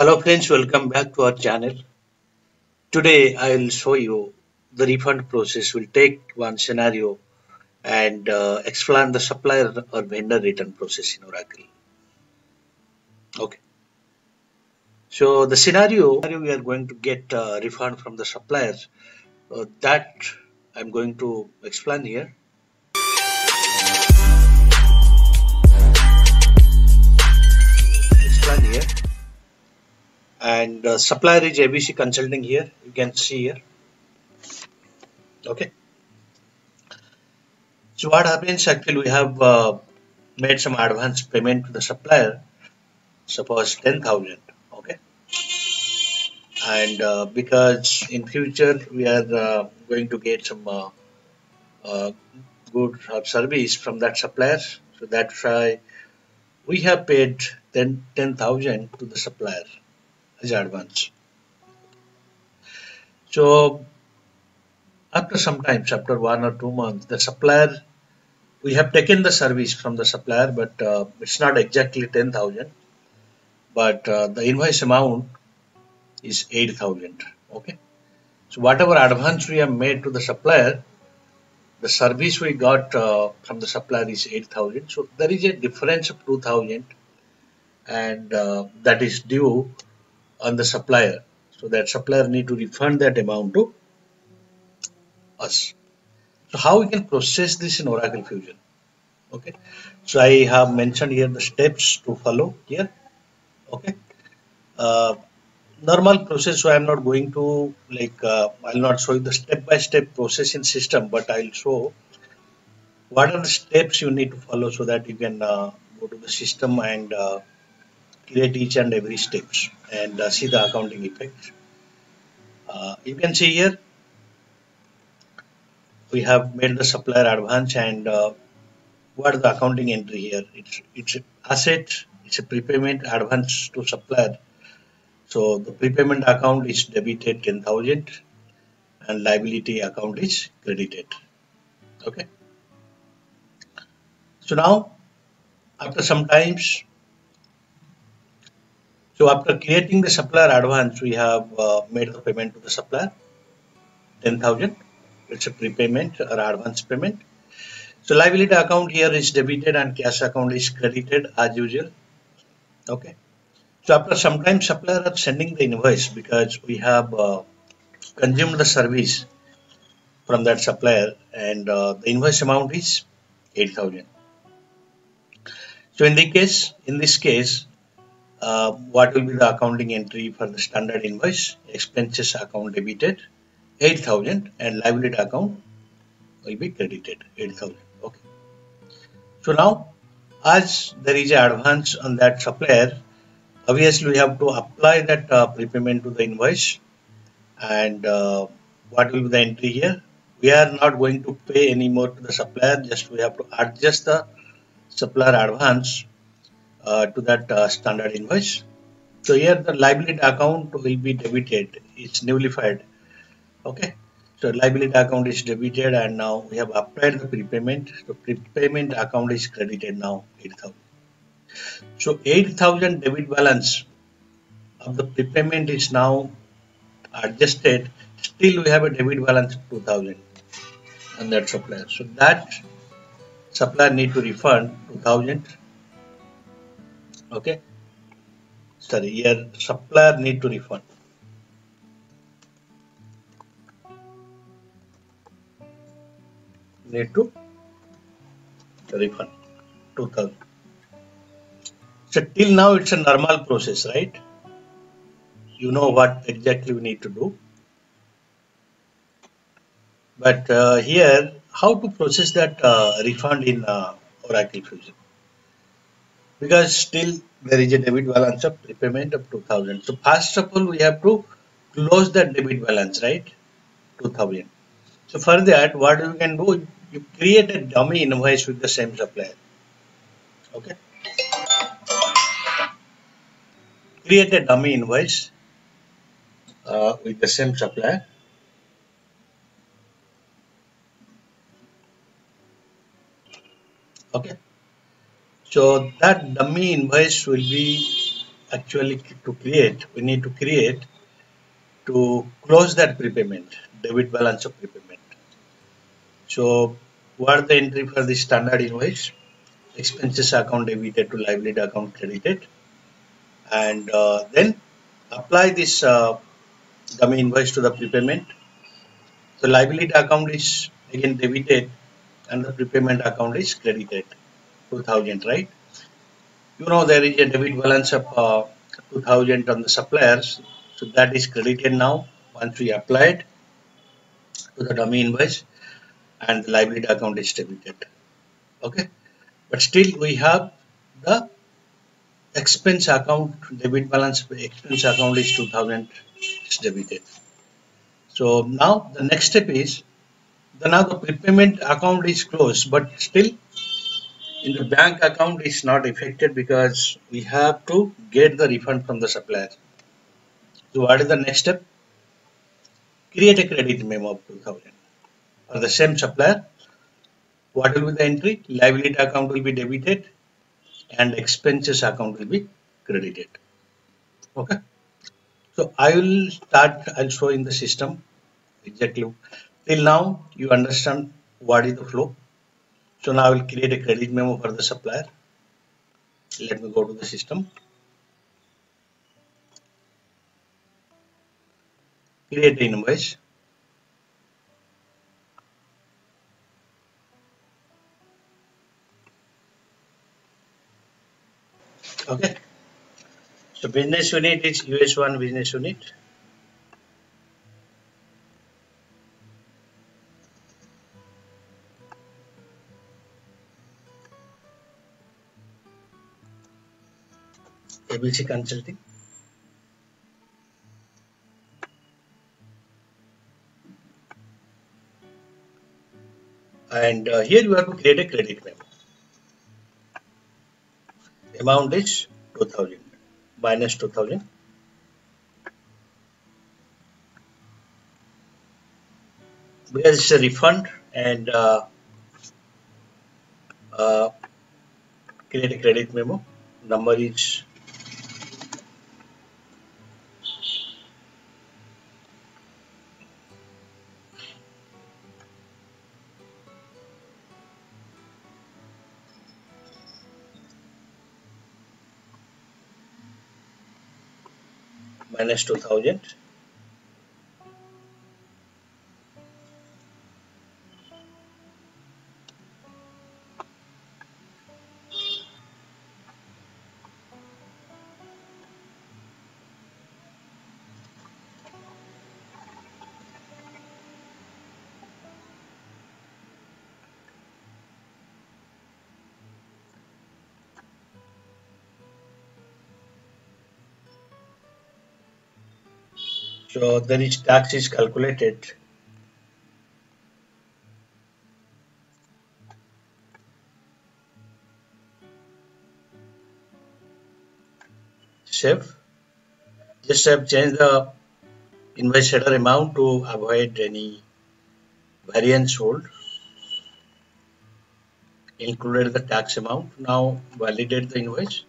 Hello friends, welcome back to our channel. Today I will show you the refund process. We'll take one scenario and uh, explain the supplier or vendor return process in Oracle. Okay. So the scenario we are going to get uh, refund from the suppliers uh, that I'm going to explain here. Explain here and uh, supplier is ABC Consulting here. You can see here. Okay. So what happens actually we have uh, made some advance payment to the supplier. Suppose 10,000 okay. And uh, because in future we are uh, going to get some uh, uh, good service from that supplier. So that's why we have paid 10,000 to the supplier advance. So after some time, after one or two months, the supplier, we have taken the service from the supplier, but uh, it's not exactly 10,000, but uh, the invoice amount is 8,000. Okay. So whatever advance we have made to the supplier, the service we got uh, from the supplier is 8,000. So there is a difference of 2,000 and uh, that is due on the supplier. So that supplier need to refund that amount to us. So how we can process this in Oracle Fusion? Okay. So I have mentioned here the steps to follow here. Okay. Uh, normal process. So I am not going to like uh, I'll not show you the step-by-step -step process in system, but I'll show what are the steps you need to follow so that you can uh, go to the system and uh, create each and every steps and uh, see the accounting effect. Uh, you can see here we have made the supplier advance and uh, what the accounting entry here? It's it's asset, it's a prepayment advance to supplier. So the prepayment account is debited 10,000 and liability account is credited. Okay. So now after some times so after creating the supplier advance, we have uh, made the payment to the supplier, 10,000. It's a prepayment or advance payment. So liability account here is debited and cash account is credited as usual. Okay. So after some time supplier are sending the invoice because we have uh, consumed the service from that supplier and uh, the invoice amount is 8000 so in the case in this case uh, what will be the accounting entry for the standard invoice? Expenses account debited 8000 and liability account will be credited 8000 okay. So now as there is an advance on that supplier obviously we have to apply that uh, prepayment to the invoice. And uh, what will be the entry here? We are not going to pay any more to the supplier just we have to adjust the supplier advance to that uh, standard invoice. So here the liability account will be debited. It's nullified. Okay. So liability account is debited and now we have applied the prepayment. So prepayment account is credited now 8000. So 8000 debit balance of the prepayment is now adjusted. Still we have a debit balance 2000 on that supplier. So that supplier need to refund 2000 okay? Sorry here supplier need to refund. Need to refund 2000 so till now it's a normal process right? You know what exactly we need to do. But uh, here how to process that uh, refund in uh, Oracle Fusion because still there is a debit balance of prepayment of 2000 so first of all we have to close that debit balance right? 2000 so for that what you can do you create a dummy invoice with the same supplier. Okay? Create a dummy invoice uh, with the same supplier. Okay so that dummy invoice will be actually to create, we need to create to close that prepayment, debit balance of prepayment. So what the entry for the standard invoice? Expenses account debited to liability account credited. And uh, then apply this uh, dummy invoice to the prepayment. So liability account is again debited and the prepayment account is credited 2000 right? You know there is a debit balance of uh, 2000 on the suppliers. So that is credited now once we apply it to the dummy invoice and the liability account is debited. Okay? But still we have the expense account debit balance expense account is 2000 is debited. So now the next step is the now the prepayment account is closed but still in the bank account is not affected because we have to get the refund from the supplier. So what is the next step? Create a credit memo of 2000 for the same supplier. What will be the entry? Liability account will be debited and expenses account will be credited. Okay? So i will start i'll show in the system. Exactly. Till now, you understand what is the flow. So now I will create a credit memo for the supplier. Let me go to the system. Create invoice. Okay. So business unit is US1 business unit. ABC Consulting. And uh, here you have to create a credit memo. Amount is 2000 minus 2000. Because it's a refund and uh, uh, create a credit memo. Number is minus 2000 So each tax is calculated. Save. Just have changed the invoice header amount to avoid any variance hold. Included the tax amount. Now validate the invoice.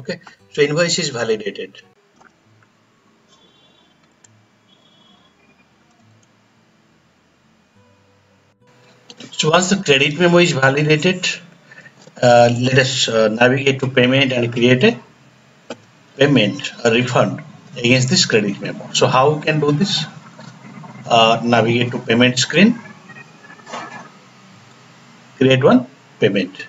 Okay. So invoice is validated. So once the credit memo is validated uh, let us uh, navigate to payment and create a payment a refund against this credit memo. So how we can do this? Uh, navigate to payment screen. Create one payment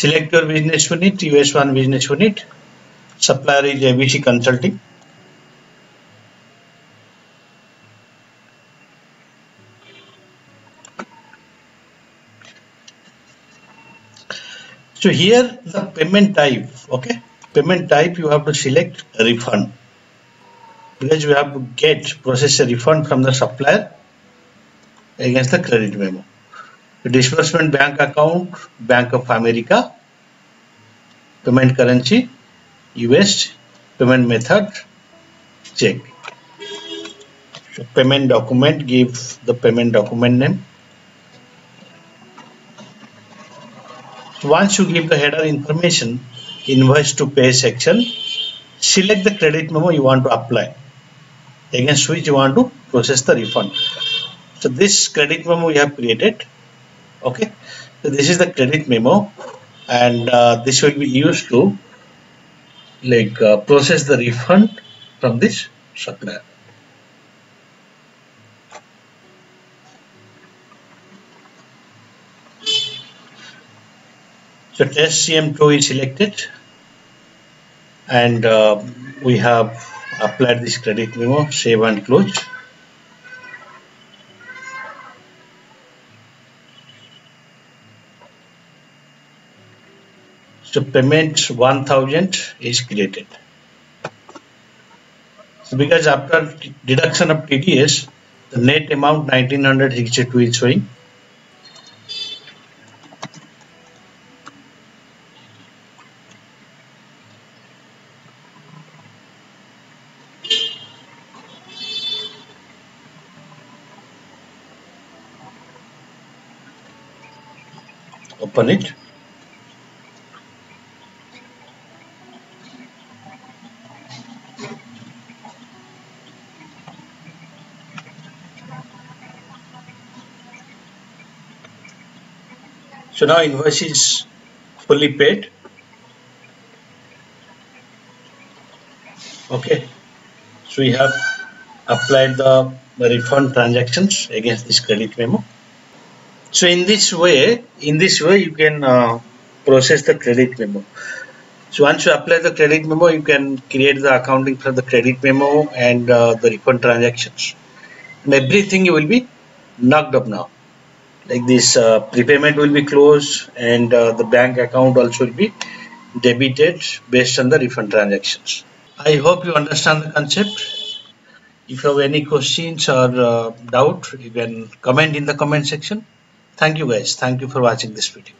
Select your business unit, US1 business unit. Supplier is ABC Consulting. So here the payment type, okay, payment type you have to select refund because you have to get process a refund from the supplier against the credit memo disbursement bank account Bank of America payment currency US payment method check. So payment document give the payment document name. Once you give the header information invoice to pay section select the credit memo you want to apply. Against which you want to process the refund. So this credit memo we have created okay. So this is the credit memo and uh, this will be used to like uh, process the refund from this supplier so test CM2 is selected and uh, we have applied this credit memo save and close so payment 1000 is created so because after deduction of TDS the net amount 1962 is showing open it so now invoice is fully paid. Okay. So we have applied the refund transactions against this credit memo. So in this way in this way you can uh, process the credit memo. So once you apply the credit memo you can create the accounting for the credit memo and uh, the refund transactions. And everything will be knocked up now like this uh, prepayment will be closed and uh, the bank account also will be debited based on the refund transactions. I hope you understand the concept. If you have any questions or uh, doubt you can comment in the comment section. Thank you guys. Thank you for watching this video